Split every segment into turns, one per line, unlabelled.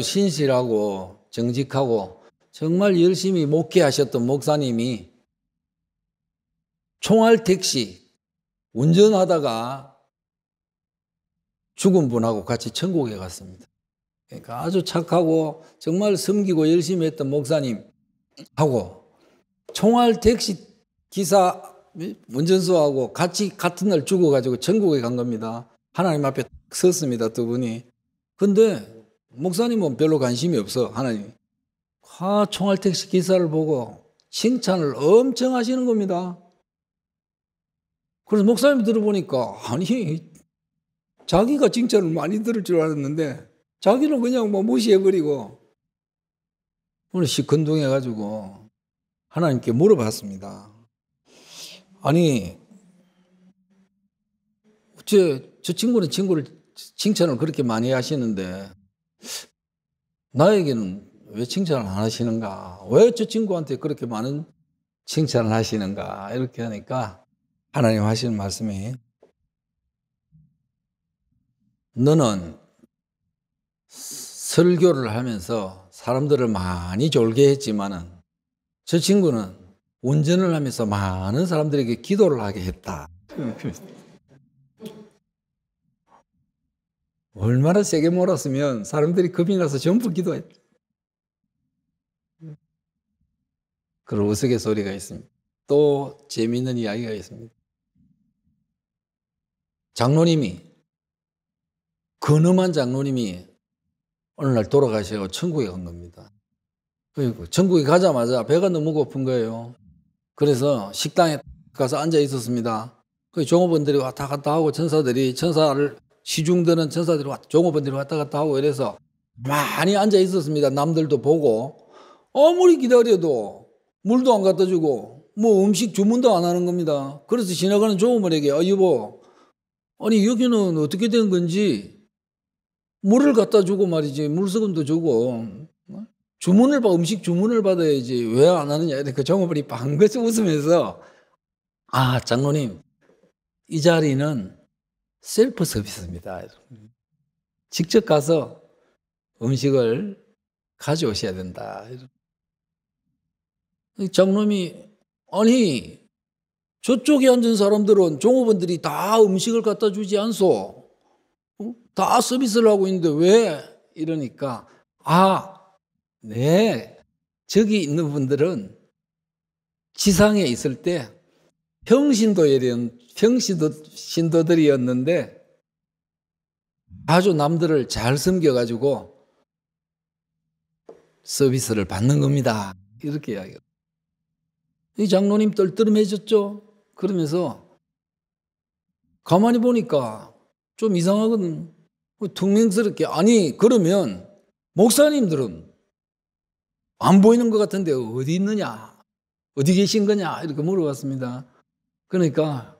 신실하고 정직하고 정말 열심히 목회하셨던 목사님이 총알 택시 운전하다가 죽은 분하고 같이 천국에 갔습니다. 그러니까 아주 착하고 정말 섬기고 열심히 했던 목사님하고 총알 택시 기사 운전수하고 같이 같은 날 죽어가지고 천국에 간 겁니다. 하나님 앞에 섰습니다, 두 분이. 근데 목사님은 별로 관심이 없어, 하나님. 아, 총알 택시 기사를 보고 칭찬을 엄청 하시는 겁니다. 그래서 목사님 들어보니까, 아니, 자기가 칭찬을 많이 들을 줄 알았는데, 자기는 그냥 뭐 무시해버리고, 오늘 시큰둥해가지고, 하나님께 물어봤습니다. 아니, 저, 저 친구는 친구를 칭찬을 그렇게 많이 하시는데, 나에게는 왜 칭찬을 안 하시는가? 왜 저 친구한테 그렇게 많은 칭찬을 하시는가? 이렇게 하니까 하나님 하시는 말씀이 너는 설교를 하면서 사람들을 많이 졸게 했지만은 저 친구는 운전을 하면서 많은 사람들에게 기도를 하게 했다. 얼마나 세게 몰았으면 사람들이 겁이 나서 전부 기도했다. 그런 우스갯소리가 있습니다. 또 재미있는 이야기가 있습니다. 장로님이 근엄한 장로님이 어느 날 돌아가시고 천국에 간 겁니다. 그리고 천국에 가자마자 배가 너무 고픈 거예요. 그래서 식당에 가서 앉아 있었습니다. 그 종업원들이 왔다 갔다 하고 천사들이 천사를 시중드는 천사들이 왔다, 종업원들이 왔다 갔다 하고 이래서 많이 앉아 있었습니다. 남들도 보고 아무리 기다려도 물도 안 갖다 주고 뭐 음식 주문도 안 하는 겁니다. 그래서 지나가는 종업원에게 아 여보 아니 여기는 어떻게 된 건지 물을 갖다 주고 말이지 물수건도 주고 주문을 받 음식 주문을 받아야지 왜 안 하느냐 그 종업원이 방긋 웃으면서 아 장로님 이 자리는 셀프 서비스입니다. 직접 가서 음식을 가져오셔야 된다. 장놈이 아니 저쪽에 앉은 사람들은 종업원들이 다 음식을 갖다 주지 않소. 어? 다 서비스를 하고 있는데 왜 이러니까 아, 네. 저기 있는 분들은 지상에 있을 때 평신도 들이었는데 아주 남들을 잘 섬겨가지고 서비스를 받는 겁니다. 이렇게 이야기해요. 이 장로님 떨떠름해졌죠? 그러면서 가만히 보니까 좀 이상하거든. 퉁명스럽게. 아니, 그러면 목사님들은 안 보이는 것 같은데 어디 있느냐? 어디 계신 거냐? 이렇게 물어봤습니다. 그러니까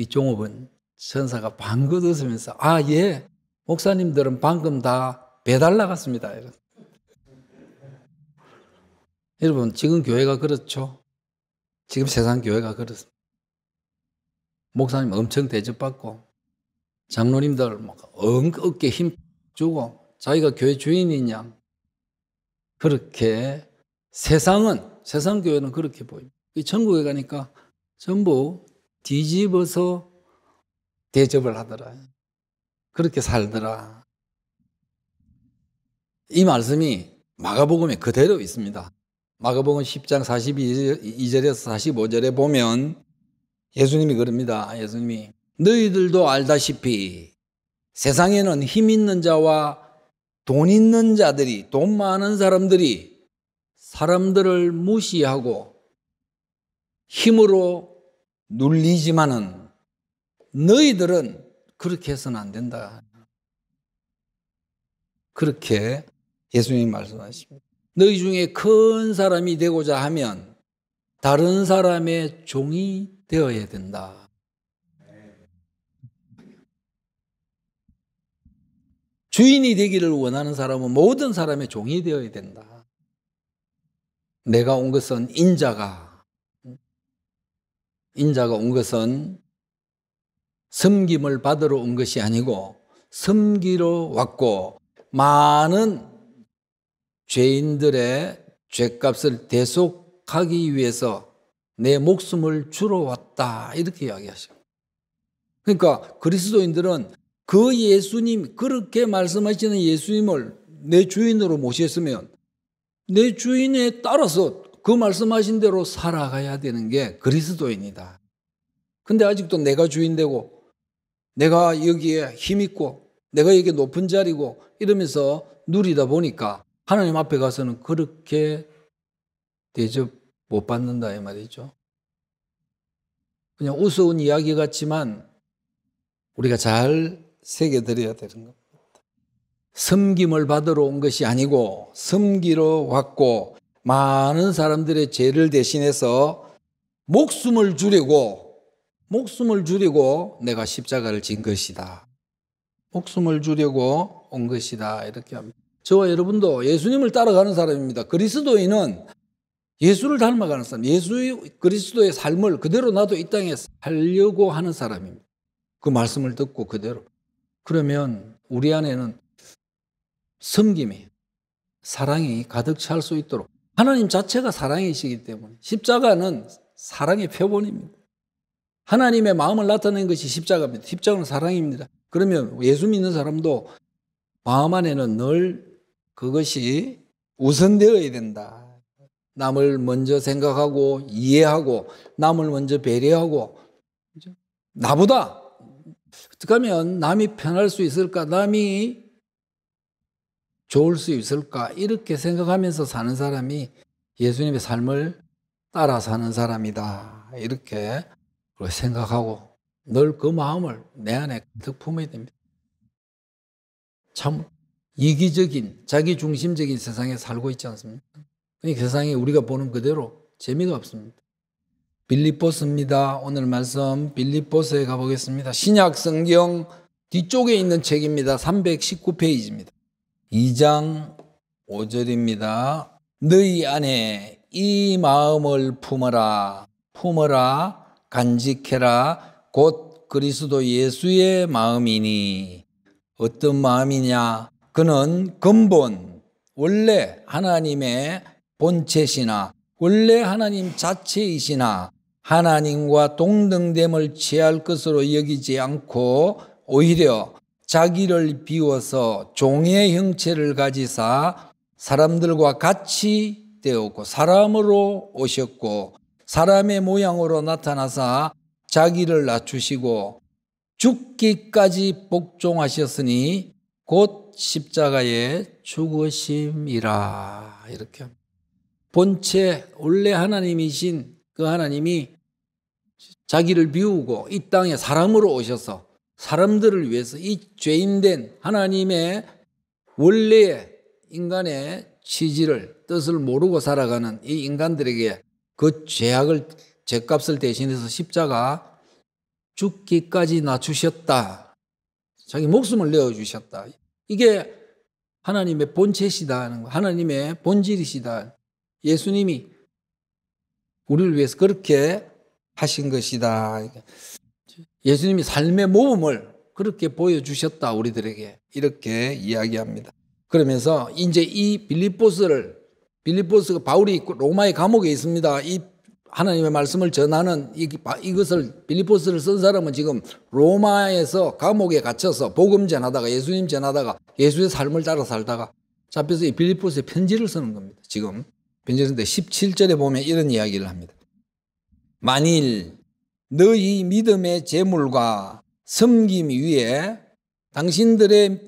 이 종업은 천사가 방긋 웃으면서 아, 예. 목사님들은 방금 다 배달 나갔습니다. 여러분, 지금 교회가 그렇죠? 지금 세상 교회가 그렇습니다. 목사님 엄청 대접받고 장로님들 어깨 힘 주고 자기가 교회 주인이냐 그렇게 세상은 세상 교회는 그렇게 보입니다. 천국에 가니까 전부 뒤집어서 대접을 하더라. 그렇게 살더라. 이 말씀이 마가복음에 그대로 있습니다. 마가복음 10장 42절에서 45절에 보면 예수님이 그럽니다. 예수님이 너희들도 알다시피 세상에는 힘 있는 자와 돈 있는 자들이 돈 많은 사람들이 사람들을 무시하고 힘으로 눌리지만은 너희들은 그렇게 해서는 안 된다. 그렇게 예수님이 말씀하십니다. 너희 중에 큰 사람이 되고자 하면 다른 사람의 종이 되어야 된다. 주인이 되기를 원하는 사람은 모든 사람의 종이 되어야 된다. 내가 온 것은 인자가, 인자가 온 것은 섬김을 받으러 온 것이 아니고 섬기러 왔고 많은 죄인들의 죄값을 대속하기 위해서 내 목숨을 주러 왔다. 이렇게 이야기하죠. 그러니까 그리스도인들은 그 예수님, 그렇게 말씀하시는 예수님을 내 주인으로 모셨으면 내 주인에 따라서 그 말씀하신 대로 살아가야 되는 게 그리스도인이다. 근데 아직도 내가 주인 되고 내가 여기에 힘있고 내가 여기 높은 자리고 이러면서 누리다 보니까 하나님 앞에 가서는 그렇게 대접 못 받는다 이 말이죠. 그냥 우스운 이야기 같지만 우리가 잘 새겨드려야 되는 겁니다. 섬김을 받으러 온 것이 아니고 섬기러 왔고 많은 사람들의 죄를 대신해서 목숨을 주려고 목숨을 주려고 내가 십자가를 진 것이다. 목숨을 주려고 온 것이다. 이렇게 합니다. 저와 여러분도 예수님을 따라가는 사람입니다. 그리스도인은 예수를 닮아가는 사람, 예수 그리스도의 삶을 그대로 나도 이 땅에 살려고 하는 사람입니다. 그 말씀을 듣고 그대로. 그러면 우리 안에는 섬김이, 사랑이 가득 찰 수 있도록 하나님 자체가 사랑이시기 때문에 십자가는 사랑의 표본입니다. 하나님의 마음을 나타낸 것이 십자가입니다. 십자가는 사랑입니다. 그러면 예수 믿는 사람도 마음 안에는 늘 그것이 우선되어야 된다. 남을 먼저 생각하고 이해하고 남을 먼저 배려하고 나보다 어떻게 하면 남이 편할 수 있을까? 남이 좋을 수 있을까? 이렇게 생각하면서 사는 사람이 예수님의 삶을 따라 사는 사람이다. 이렇게 생각하고 늘 그 마음을 내 안에 가득 품어야 됩니다. 참 이기적인, 자기 중심적인 세상에 살고 있지 않습니까? 이 세상에 우리가 보는 그대로 재미가 없습니다. 빌립보스입니다. 오늘 말씀 빌립보스에 가보겠습니다. 신약 성경 뒤쪽에 있는 책입니다. 319페이지입니다. 2장 5절입니다. 너희 안에 이 마음을 품어라, 품어라, 간직해라, 곧 그리스도 예수의 마음이니. 어떤 마음이냐? 그는 근본, 원래 하나님의 본체시나, 원래 하나님 자체이시나, 하나님과 동등됨을 취할 것으로 여기지 않고 오히려 자기를 비워서 종의 형체를 가지사 사람들과 같이 되었고 사람으로 오셨고 사람의 모양으로 나타나사 자기를 낮추시고 죽기까지 복종하셨으니 곧 십자가에 죽으심이라. 이렇게 본체 원래 하나님이신 그 하나님이 자기를 비우고 이 땅에 사람으로 오셔서 사람들을 위해서 이 죄인된 하나님의 원래의 인간의 취지를 뜻을 모르고 살아가는 이 인간들에게 그 죄악을 죄값을 대신해서 십자가 죽기까지 낮추셨다. 자기 목숨을 내어 주셨다. 이게 하나님의 본체시다 하는 거. 하나님의 본질이시다. 예수님이 우리를 위해서 그렇게 하신 것이다. 예수님이 삶의 모범을 그렇게 보여주셨다, 우리들에게. 이렇게 이야기합니다. 그러면서 이제 이 빌립보스를, 빌립보스가 바울이 로마의 감옥에 있습니다. 이 하나님의 말씀을 전하는 이, 이것을 빌립보스를 쓴 사람은 지금 로마에서 감옥에 갇혀서 복음 전하다가 예수님 전하다가 예수의 삶을 따라 살다가 잡혀서 이 빌립보스에 편지를 쓰는 겁니다. 지금 편지를 쓰는데 17절에 보면 이런 이야기를 합니다. 만일 너희 믿음의 재물과 섬김 위에 당신들의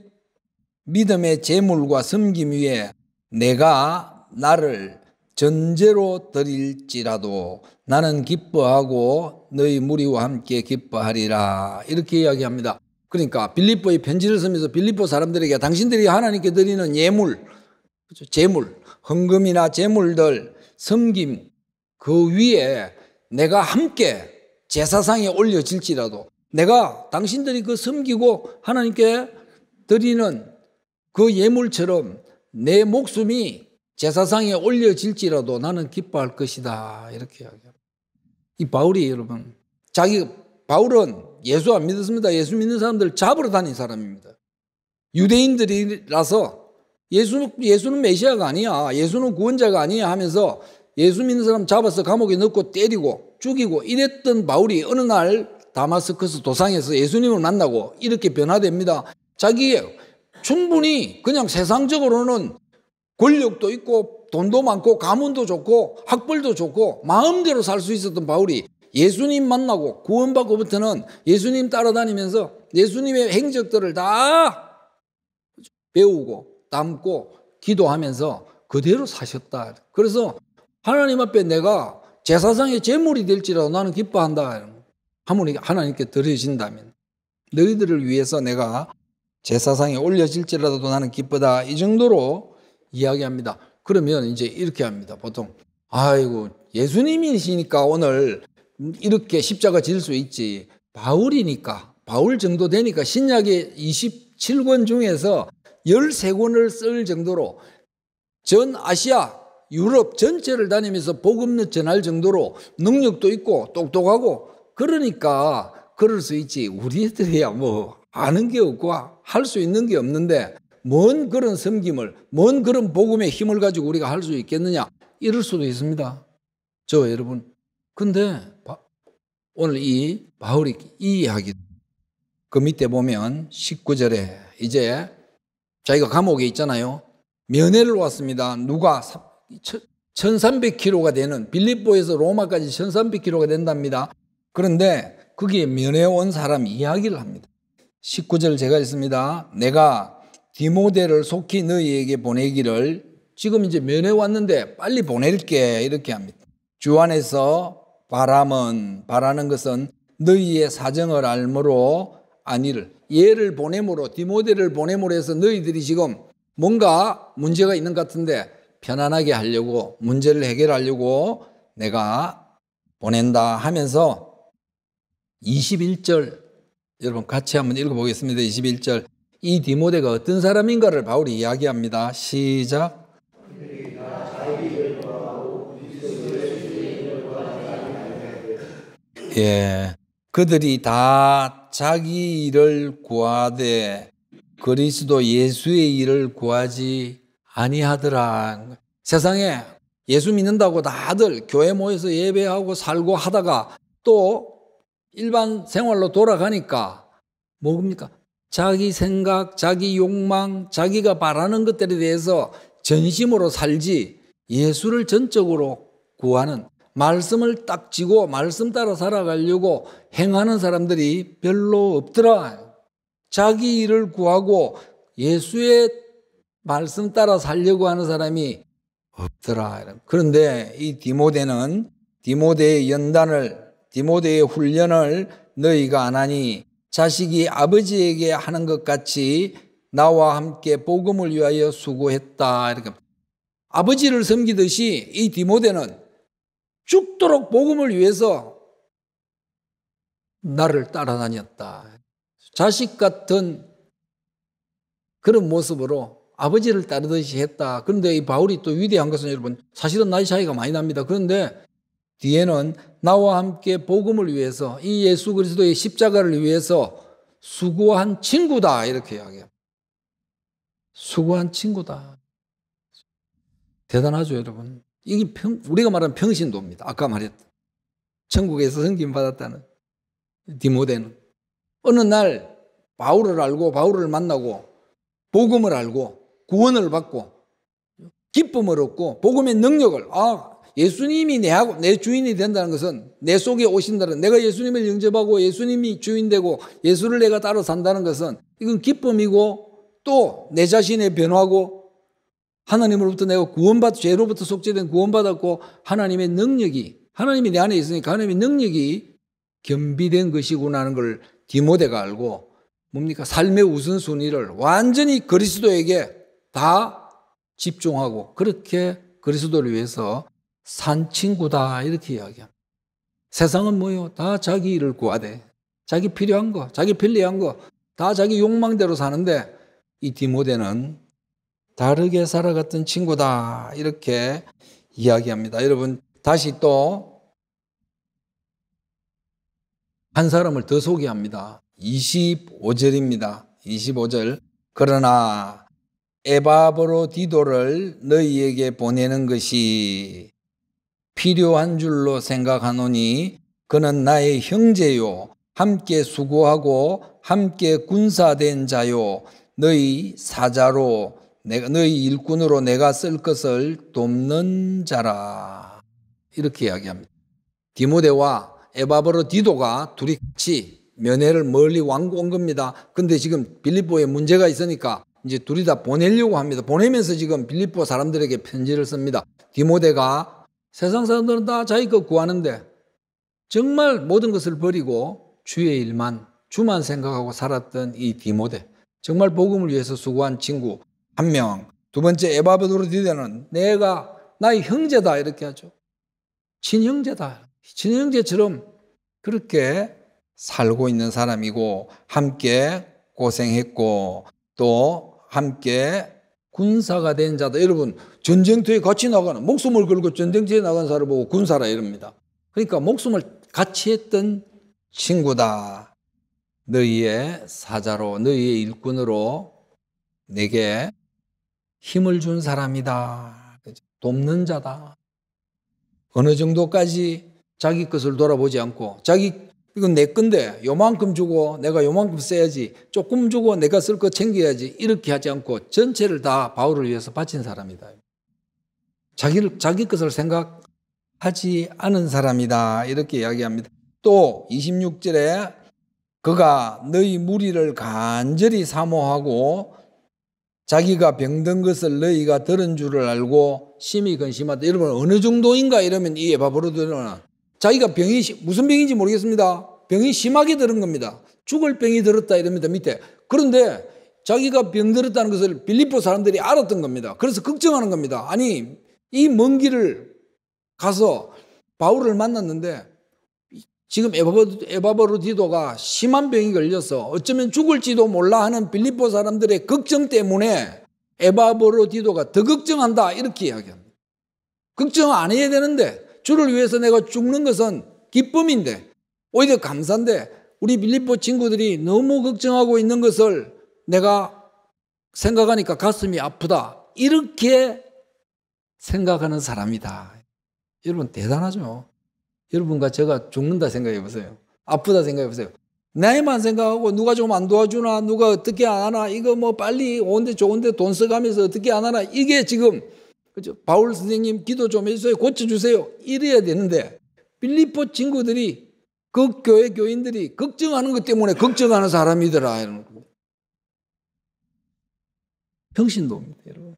믿음의 재물과 섬김 위에 내가 나를 전제로 드릴지라도 나는 기뻐하고 너희 무리와 함께 기뻐하리라 이렇게 이야기합니다. 그러니까 빌립보의 편지를 쓰면서 빌립보 사람들에게 당신들이 하나님께 드리는 예물, 그렇죠? 재물, 헌금이나 재물들, 섬김 그 위에 내가 함께 제사상에 올려질지라도 내가 당신들이 그 섬기고 하나님께 드리는 그 예물처럼 내 목숨이 제사상에 올려질지라도 나는 기뻐할 것이다. 이렇게 이야기합니다. 이 바울이 여러분, 자기, 바울은 예수 안 믿었습니다. 예수 믿는 사람들 잡으러 다닌 사람입니다. 유대인들이라서 예수, 예수는 메시아가 아니야. 예수는 구원자가 아니야 하면서 예수 믿는 사람 잡아서 감옥에 넣고 때리고 죽이고 이랬던 바울이 어느 날 다마스커스 도상에서 예수님을 만나고 이렇게 변화됩니다. 자기 충분히 그냥 세상적으로는 권력도 있고 돈도 많고 가문도 좋고 학벌도 좋고 마음대로 살 수 있었던 바울이 예수님 만나고 구원받고부터는 예수님 따라다니면서 예수님의 행적들을 다 배우고 담고 기도하면서 그대로 사셨다. 그래서 하나님 앞에 내가 제사상의 제물이 될지라도 나는 기뻐한다. 하모니 하나님께 드려진다면 너희들을 위해서 내가 제사상에 올려질지라도 나는 기쁘다. 이 정도로 이야기합니다. 그러면 이제 이렇게 합니다. 보통 아이고 예수님이시니까 오늘 이렇게 십자가 질 수 있지. 바울이니까 바울 정도 되니까 신약의 27권 중에서 13권을 쓸 정도로 전 아시아 유럽 전체를 다니면서 복음 전할 정도로 능력도 있고 똑똑하고 그러니까 그럴 수 있지. 우리들이야 뭐 아는 게 없고 할 수 있는 게 없는데 뭔 그런 섬김을, 뭔 그런 복음의 힘을 가지고 우리가 할 수 있겠느냐? 이럴 수도 있습니다. 저 여러분. 근데 오늘 이 바울이 이 이야기 그 밑에 보면 19절에 이제 자기가 감옥에 있잖아요. 면회를 왔습니다. 누가 1300km가 되는 빌립보에서 로마까지 1300km가 된답니다. 그런데 거기에 면회 온 사람 이야기를 합니다. 19절 제가 있습니다. 내가 디모데를 속히 너희에게 보내기를 지금 이제 면회 왔는데 빨리 보낼게 이렇게 합니다. 주 안에서 바람은 바라는 것은 너희의 사정을 알므로 아니를 얘를 보내므로 디모데를 보내므로 해서 너희들이 지금 뭔가 문제가 있는 것 같은데 편안하게 하려고 문제를 해결하려고 내가 보낸다 하면서 21절 여러분 같이 한번 읽어보겠습니다. 21절 이 디모데가 어떤 사람인가를 바울이 이야기합니다. 시작 예, 그들이 다 자기 일을 구하되 그리스도 예수의 일을 구하지 아니하더라. 세상에 예수 믿는다고 다들 교회 모여서 예배하고 살고 하다가 또 일반 생활로 돌아가니까 뭡니까? 자기 생각, 자기 욕망, 자기가 바라는 것들에 대해서 전심으로 살지 예수를 전적으로 구하는 말씀을 딱 쥐고 말씀 따라 살아가려고 행하는 사람들이 별로 없더라. 자기 일을 구하고 예수의 말씀 따라 살려고 하는 사람이 없더라. 그런데 이 디모데는 디모데의 연단을, 디모데의 훈련을 너희가 안 하니 자식이 아버지에게 하는 것 같이 나와 함께 복음을 위하여 수고했다. 이렇게. 아버지를 섬기듯이 이 디모데는 죽도록 복음을 위해서 나를 따라다녔다. 자식 같은 그런 모습으로 아버지를 따르듯이 했다. 그런데 이 바울이 또 위대한 것은 여러분 사실은 나이 차이가 많이 납니다. 그런데 뒤에는 나와 함께 복음을 위해서 이 예수 그리스도의 십자가를 위해서 수고한 친구다 이렇게 이야기해요. 수고한 친구다. 대단하죠, 여러분. 이게 평, 우리가 말하는 평신도입니다. 아까 말했던. 천국에서 성김 받았다는 디모데는. 어느 날 바울을 알고 바울을 만나고 복음을 알고 구원을 받고 기쁨을 얻고 복음의 능력을 아 예수님이 내하고 내 주인이 된다는 것은 내 속에 오신다는 내가 예수님을 영접하고 예수님이 주인 되고 예수를 내가 따라 산다는 것은 이건 기쁨이고 또 내 자신의 변화고 하나님으로부터 내가 구원받, 죄로부터 속죄된 구원받았고 하나님의 능력이, 하나님이 내 안에 있으니까 하나님의 능력이 겸비된 것이구나 하는 걸 디모데가 알고 뭡니까? 삶의 우선순위를 완전히 그리스도에게 다 집중하고 그렇게 그리스도를 위해서 산 친구다 이렇게 이야기합니다. 세상은 뭐요? 다 자기 일을 구하되 자기 필요한 거, 자기 편리한 거, 다 자기 욕망대로 사는데 이 디모데는 다르게 살아갔던 친구다. 이렇게 이야기합니다. 여러분, 다시 또 한 사람을 더 소개합니다. 25절입니다. 25절. 그러나 에바브로디도를 너희에게 보내는 것이 필요한 줄로 생각하노니 그는 나의 형제요 함께 수고하고 함께 군사된 자요 너희 사자로 내가 너희 일꾼으로 내가 쓸 것을 돕는 자라 이렇게 이야기합니다. 디모데와 에바브로 디도가 둘이 같이 면회를 멀리 왕고 온 겁니다. 근데 지금 빌립보에 문제가 있으니까 이제 둘이 다 보내려고 합니다. 보내면서 지금 빌립보 사람들에게 편지를 씁니다. 디모데가 세상 사람들은 다 자기 것 구하는데 정말 모든 것을 버리고 주의 일만 주만 생각하고 살았던 이 디모데 정말 복음을 위해서 수고한 친구 한 명. 두 번째 에바브도르디데는 내가 나의 형제다 이렇게 하죠. 친형제다. 친형제처럼 그렇게 살고 있는 사람이고 함께 고생했고 또 함께 군사가 된 자다. 여러분 전쟁터에 같이 나가는 목숨을 걸고 전쟁터에 나간 사람을 보고 군사라 이럽니다. 그러니까 목숨을 같이 했던 친구다. 너희의 사자로 너희의 일꾼으로 내게 힘을 준 사람이다. 돕는 자다. 어느 정도까지 자기 것을 돌아보지 않고 자기 이건 내 건데 요만큼 주고 내가 요만큼 써야지 조금 주고 내가 쓸 거 챙겨야지 이렇게 하지 않고 전체를 다 바울을 위해서 바친 사람이다. 자기를 자기 것을 생각하지 않은 사람이다 이렇게 이야기합니다. 또 26절에 그가 너희 무리를 간절히 사모하고 자기가 병든 것을 너희가 들은 줄을 알고 심히 근심하다. 여러분 어느 정도인가 이러면 이 에바브로드는 자기가 병이 무슨 병인지 모르겠습니다. 병이 심하게 들은 겁니다. 죽을 병이 들었다 이럽니다. 밑에. 그런데 자기가 병 들었다는 것을 빌리포 사람들이 알았던 겁니다. 그래서 걱정하는 겁니다. 아니 이 먼 길을 가서 바울을 만났는데 지금 에바브로디도가 심한 병이 걸려서 어쩌면 죽을지도 몰라 하는 빌립보 사람들의 걱정 때문에 에바브로디도가 더 걱정한다 이렇게 이야기합니다. 걱정 안 해야 되는데 주를 위해서 내가 죽는 것은 기쁨인데 오히려 감사인데 우리 빌립보 친구들이 너무 걱정하고 있는 것을 내가 생각하니까 가슴이 아프다 이렇게 생각하는 사람이다. 여러분 대단하죠. 여러분과 제가 죽는다 생각해 보세요. 아프다 생각해 보세요. 나이만 생각하고 누가 좀 안 도와주나 누가 어떻게 안 하나 이거 뭐 빨리 온데 좋은데 돈 써가면서 어떻게 안 하나 이게 지금 그죠 바울 선생님 기도 좀 해주세요 고쳐주세요 이래야 되는데 빌리포 친구들이 그 교회 교인들이 걱정하는 것 때문에 걱정하는 사람이더라 이런 겁니다. 평신도입니다 여러분.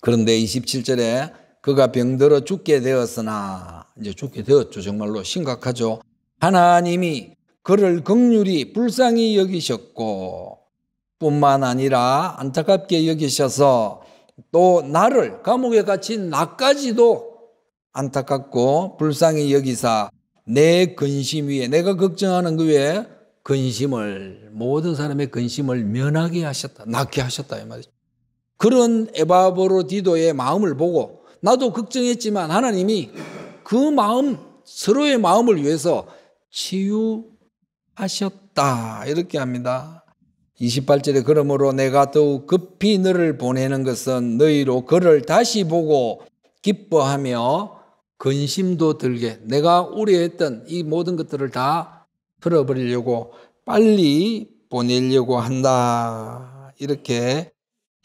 그런데 27절에 그가 병들어 죽게 되었으나 이제 죽게 되었죠. 정말로 심각하죠. 하나님이 그를 극률이 불쌍히 여기셨고 뿐만 아니라 안타깝게 여기셔서 또 나를 감옥에 갇힌 나까지도 안타깝고 불쌍히 여기사 내 근심 위에 내가 걱정하는 그 위에 근심을 모든 사람의 근심을 면하게 하셨다. 낫게 하셨다 이 말이죠. 그런 에바보로 디도의 마음을 보고 나도 걱정했지만 하나님이 그 마음, 서로의 마음을 위해서 치유하셨다. 이렇게 합니다. 28절에 그러므로 내가 더욱 급히 너를 보내는 것은 너희로 그를 다시 보고 기뻐하며 근심도 들게 내가 우려했던 이 모든 것들을 다 풀어버리려고 빨리 보내려고 한다. 이렇게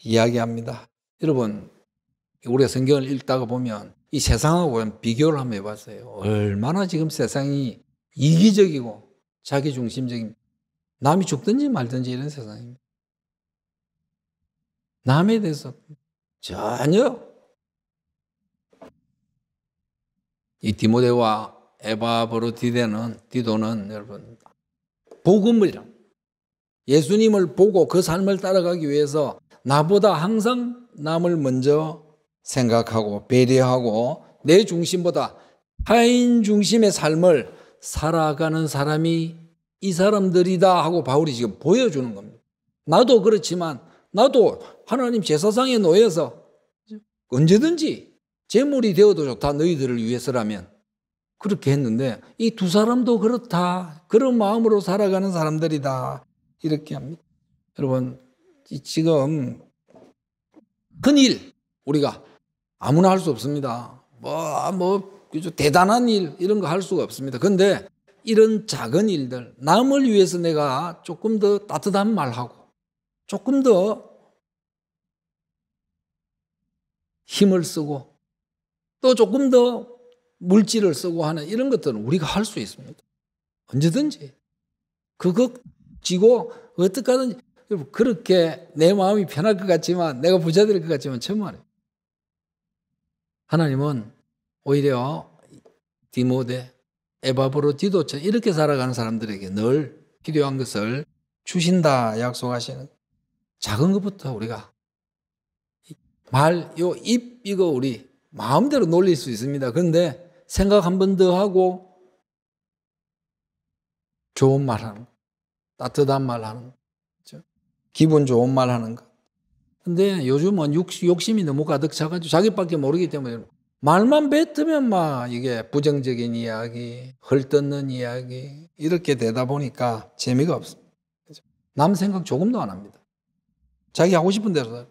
이야기합니다. 여러분, 우리가 성경을 읽다가 보면 이 세상하고 비교를 한번 해봤어요. 얼마나 지금 세상이 이기적이고 자기 중심적인 남이 죽든지 말든지 이런 세상입니다. 남에 대해서 전혀 이 디모데와 에바브로 디데는 디도는 여러분 복음을 예수님을 보고 그 삶을 따라가기 위해서 나보다 항상 남을 먼저 생각하고 배려하고 내 중심보다 타인 중심의 삶을 살아가는 사람이 이 사람들이다 하고 바울이 지금 보여주는 겁니다. 나도 그렇지만 나도 하나님 제사상에 놓여서 언제든지 재물이 되어도 좋다 너희들을 위해서라면 그렇게 했는데 이 두 사람도 그렇다 그런 마음으로 살아가는 사람들이다 이렇게 합니다. 여러분 지금 큰일 우리가 아무나 할 수 없습니다. 뭐, 뭐, 대단한 일, 이런 거 할 수가 없습니다. 근데 이런 작은 일들, 남을 위해서 내가 조금 더 따뜻한 말하고, 조금 더 힘을 쓰고, 또 조금 더 물질을 쓰고 하는 이런 것들은 우리가 할 수 있습니다. 언제든지. 그거 지고 어떻게 하든지 그렇게 내 마음이 편할 것 같지만 내가 부자 될 것 같지만 천만에 하나님은 오히려 디모데, 에바브로, 디도처 이렇게 살아가는 사람들에게 늘 필요한 것을 주신다 약속하시는 작은 것부터 우리가 말, 요 입 이거 우리 마음대로 놀릴 수 있습니다. 그런데 생각 한 번 더 하고 좋은 말 하는 거, 따뜻한 말 하는 거, 그렇죠? 기분 좋은 말 하는 거. 근데 요즘은 욕심이 너무 가득 차가지고 자기밖에 모르기 때문에 말만 뱉으면 막 이게 부정적인 이야기, 헐뜯는 이야기 이렇게 되다 보니까 재미가 없습니다. 남 생각 조금도 안 합니다. 자기 하고 싶은 대로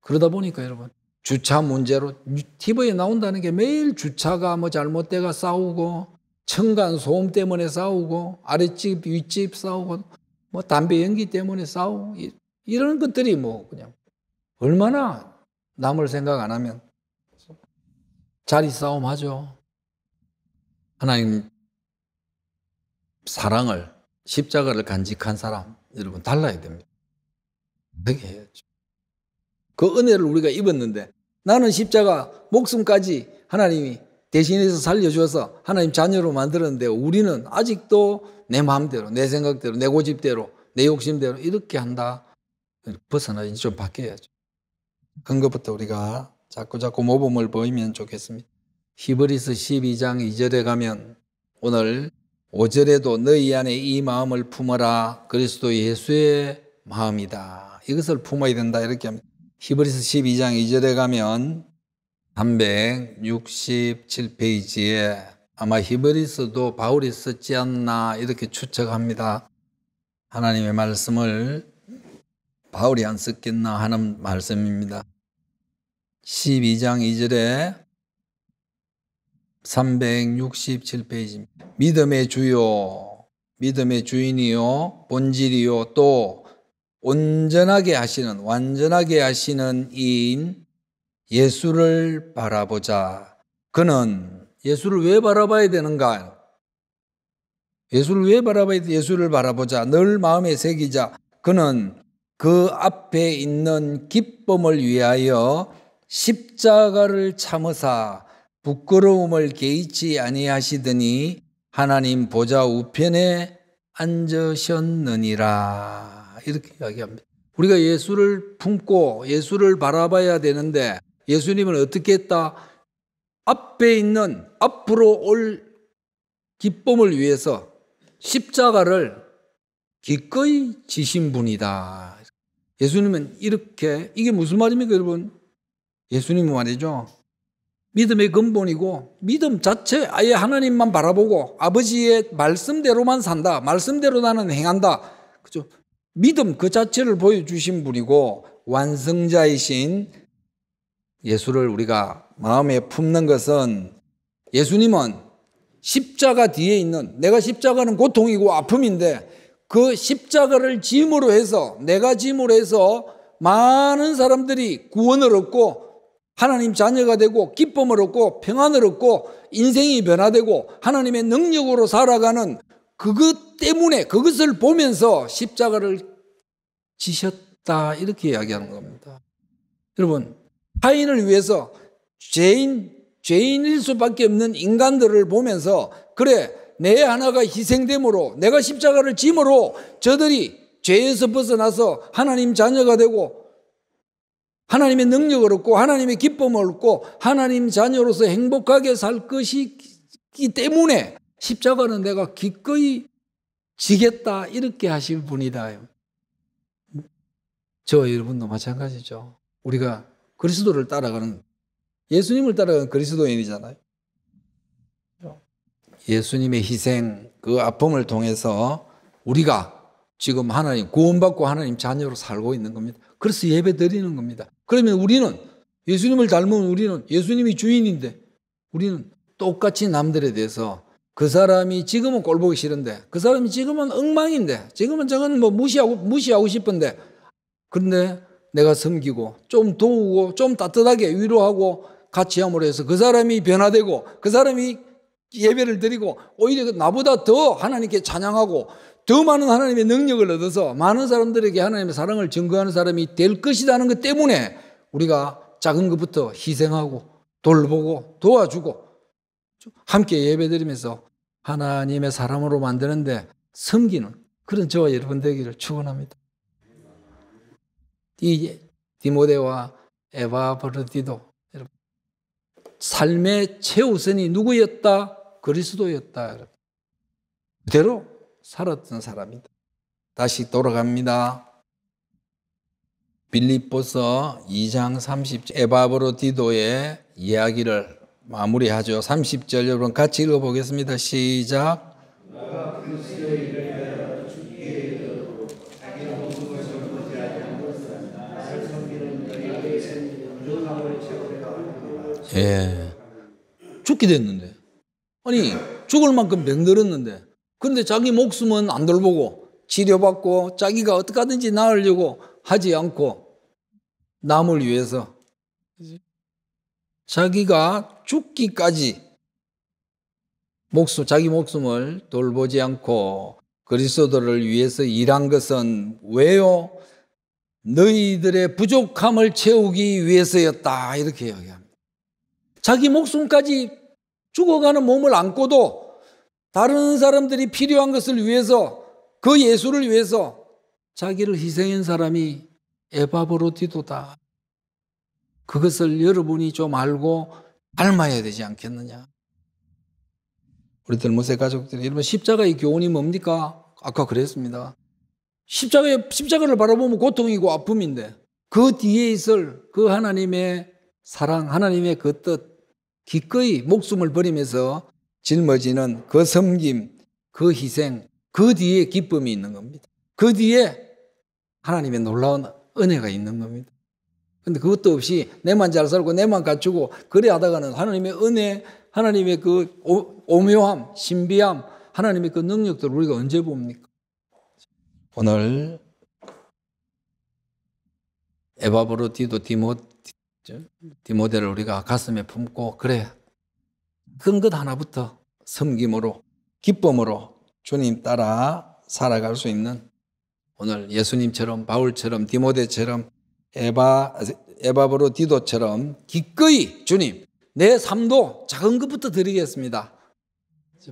그러다 보니까 여러분 주차 문제로 TV에 나온다는 게 매일 주차가 뭐 잘못돼가 싸우고 층간 소음 때문에 싸우고 아랫집 윗집 싸우고 뭐 담배 연기 때문에 싸우고 이런 것들이 뭐 그냥 얼마나 남을 생각 안 하면 자리 싸움 하죠. 하나님 사랑을 십자가를 간직한 사람 여러분 달라야 됩니다. 그렇게 해야죠. 그 은혜를 우리가 입었는데 나는 십자가 목숨까지 하나님이 대신해서 살려주어서 하나님 자녀로 만들었는데 우리는 아직도 내 마음대로, 내 생각대로, 내 고집대로, 내 욕심대로 이렇게 한다. 벗어나야지 좀 바뀌어야죠. 그런 것부터 우리가 자꾸 자꾸 모범을 보이면 좋겠습니다. 히브리서 12장 2절에 가면 오늘 5절에도 너희 안에 이 마음을 품어라. 그리스도 예수의 마음이다. 이것을 품어야 된다. 이렇게 합니다. 히브리서 12장 2절에 가면 367페이지에 아마 히브리서도 바울이 썼지 않나 이렇게 추측합니다. 하나님의 말씀을 바울이 안 썼겠나 하는 말씀입니다. 12장 2절에 367페이지 믿음의 주요 믿음의 주인이요 본질이요 또 온전하게 하시는 완전하게 하시는 이인 예수를 바라보자. 그는 예수를 왜 바라봐야 되는가? 예수를 왜 바라봐야 돼? 예수를 바라보자. 늘 마음에 새기자. 그는 그 앞에 있는 기쁨을 위하여 십자가를 참으사 부끄러움을 개의치 아니하시더니 하나님 보좌 우편에 앉으셨느니라. 이렇게 이야기합니다. 우리가 예수를 품고 예수를 바라봐야 되는데 예수님은 어떻게 했다? 앞에 있는 앞으로 올 기쁨을 위해서 십자가를 기꺼이 지신 분이다. 예수님은 이렇게 이게 무슨 말입니까, 여러분? 예수님은 말이죠. 믿음의 근본이고 믿음 자체 아예 하나님만 바라보고 아버지의 말씀대로만 산다. 말씀대로 나는 행한다. 그죠? 믿음 그 자체를 보여주신 분이고 완성자이신 예수를 우리가 마음에 품는 것은 예수님은 십자가 뒤에 있는 내가 십자가는 고통이고 아픔인데 그 십자가를 짐으로 해서 내가 짐으로 해서 많은 사람들이 구원을 얻고 하나님 자녀가 되고 기쁨을 얻고 평안을 얻고 인생이 변화되고 하나님의 능력으로 살아가는 그것 때문에 그것을 보면서 십자가를 지셨다 이렇게 이야기하는 겁니다. 여러분 타인을 위해서 죄인, 죄인일 수밖에 없는 인간들을 보면서 그래, 내 하나가 희생됨으로 내가 십자가를 짐으로 저들이 죄에서 벗어나서 하나님 자녀가 되고 하나님의 능력을 얻고 하나님의 기쁨을 얻고 하나님 자녀로서 행복하게 살 것이기 때문에 십자가는 내가 기꺼이 지겠다 이렇게 하실 분이다. 저 여러분도 마찬가지죠. 우리가 그리스도를 따라가는 예수님을 따라가는 그리스도인이잖아요. 예수님의 희생, 그 아픔을 통해서 우리가 지금 하나님 구원받고 하나님 자녀로 살고 있는 겁니다. 그래서 예배 드리는 겁니다. 그러면 우리는 예수님을 닮은 우리는 예수님이 주인인데 우리는 똑같이 남들에 대해서 그 사람이 지금은 꼴 보기 싫은데 그 사람이 지금은 엉망인데 지금은 저건 뭐 무시하고 무시하고 싶은데 그런데 내가 섬기고 좀 도우고 좀 따뜻하게 위로하고 같이 함으로 해서 그 사람이 변화되고 그 사람이 예배를 드리고 오히려 나보다 더 하나님께 찬양하고 더 많은 하나님의 능력을 얻어서 많은 사람들에게 하나님의 사랑을 증거하는 사람이 될 것이라는 것 때문에 우리가 작은 것부터 희생하고 돌보고 도와주고 함께 예배드리면서 하나님의 사람으로 만드는데 섬기는 그런 저와 여러분 되기를 축원합니다. 이 디모데와 에바브르디도 삶의 최우선이 누구였다? 그리스도였다. 그대로 살았던 사람이다. 다시 돌아갑니다. 빌립보서 2장 30절 에바브로디도의 이야기를 마무리하죠. 30절 여러분 같이 읽어보겠습니다. 시작. 예. 죽게 됐는데. 아니, 죽을 만큼 병들었는데. 근데 자기 목숨은 안 돌보고 치료받고 자기가 어떻게 하든지 나으려고 하지 않고 남을 위해서 자기가 죽기까지 목숨, 자기 목숨을 돌보지 않고 그리스도를 위해서 일한 것은 왜요? 너희들의 부족함을 채우기 위해서였다. 이렇게 이야기합니다. 자기 목숨까지 죽어가는 몸을 안고도 다른 사람들이 필요한 것을 위해서 그 예수를 위해서 자기를 희생한 사람이 에바브로디도다. 그것을 여러분이 좀 알고 닮아야 되지 않겠느냐. 우리들 모세 가족들이 여러분 십자가의 교훈이 뭡니까? 아까 그랬습니다. 십자가에, 십자가를 바라보면 고통이고 아픔인데 그 뒤에 있을 그 하나님의 사랑, 하나님의 그 뜻, 기꺼이 목숨을 버리면서 짊어지는 그 섬김, 그 희생, 그 뒤에 기쁨이 있는 겁니다. 그 뒤에 하나님의 놀라운 은혜가 있는 겁니다. 근데 그것도 없이 내만 잘 살고 내만 갖추고 그래 하다가는 하나님의 은혜, 하나님의 그 오 묘함, 신비함, 하나님의 그 능력들을 우리가 언제 봅니까? 오늘 에바브로디도 디모, 디모데를 우리가 가슴에 품고 그래 큰것 하나부터 섬김으로 기쁨으로 주님 따라 살아갈 수 있는 오늘 예수님처럼 바울처럼 디모데처럼 에바, 에바브로 디도처럼 기꺼이 주님, 내 삶도 작은 것부터 드리겠습니다.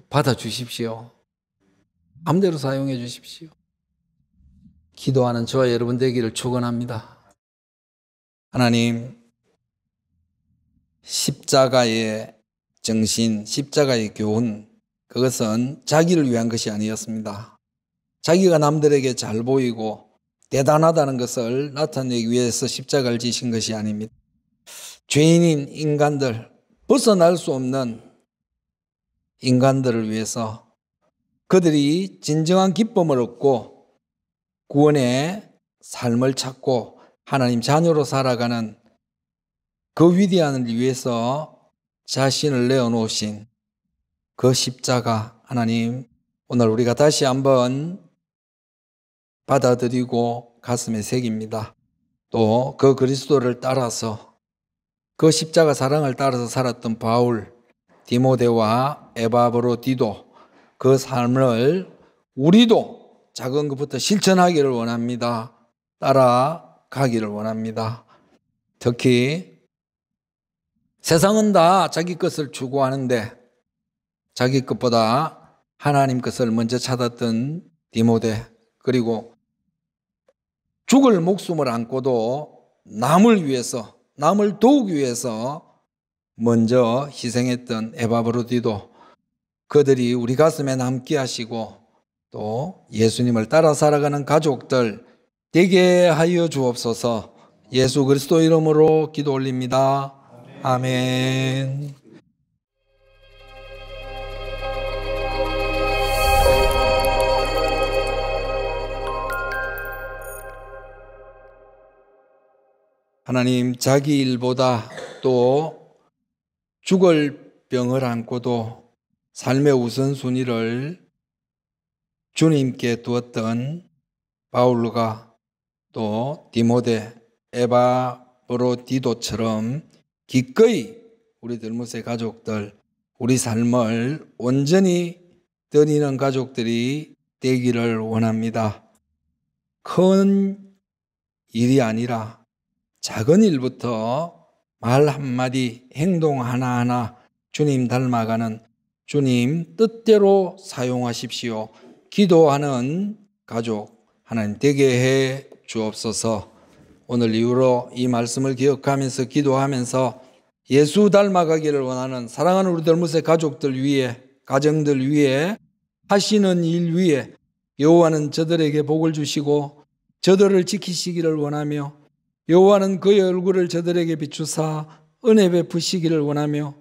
받아 주십시오. 마음대로 사용해 주십시오. 기도하는 저와 여러분 되기를 축원합니다. 하나님, 십자가의 정신, 십자가의 교훈, 그것은 자기를 위한 것이 아니었습니다. 자기가 남들에게 잘 보이고 대단하다는 것을 나타내기 위해서 십자가를 지신 것이 아닙니다. 죄인인 인간들, 벗어날 수 없는 인간들을 위해서 그들이 진정한 기쁨을 얻고 구원의 삶을 찾고 하나님 자녀로 살아가는 그 위대한 을 위해서 자신을 내어놓으신 그 십자가 하나님 오늘 우리가 다시 한번 받아들이고 가슴에 새깁니다. 또 그 그리스도를 따라서 그 십자가 사랑을 따라서 살았던 바울, 디모데와 에바브로디도 그 삶을 우리도 작은 것부터 실천하기를 원합니다. 따라가기를 원합니다. 특히 세상은 다 자기 것을 추구하는데 자기 것보다 하나님 것을 먼저 찾았던 디모데 그리고 죽을 목숨을 안고도 남을 위해서, 남을 도우기 위해서 먼저 희생했던 에바브로디도 그들이 우리 가슴에 남게 하시고 또 예수님을 따라 살아가는 가족들 되게 하여 주옵소서 예수 그리스도 이름으로 기도 올립니다. 아멘. 하나님 자기 일보다 또 죽을 병을 안고도 삶의 우선순위를 주님께 두었던 바울과 또 디모데, 에바, 브로디도처럼 기꺼이 우리 들무세 가족들, 우리 삶을 온전히 드리는 가족들이 되기를 원합니다. 큰 일이 아니라 작은 일부터 말 한마디, 행동 하나하나 주님 닮아가는 주님 뜻대로 사용하십시오. 기도하는 가족 하나님 되게 해 주옵소서. 오늘 이후로 이 말씀을 기억하면서 기도하면서 예수 닮아가기를 원하는 사랑하는 우리 들무새 가족들 위해 가정들 위해 하시는 일 위해 여호와는 저들에게 복을 주시고 저들을 지키시기를 원하며 여호와는 그의 얼굴을 저들에게 비추사 은혜 베푸시기를 원하며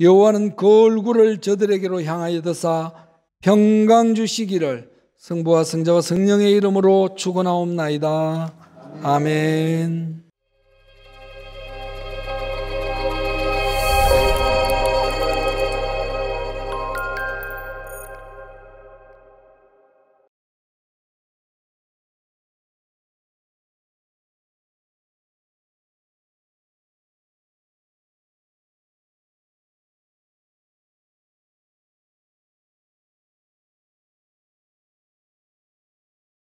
여호와는 그 얼굴을 저들에게로 향하여 드사 평강 주시기를 성부와 성자와 성령의 이름으로 축원하옵나이다. 아멘.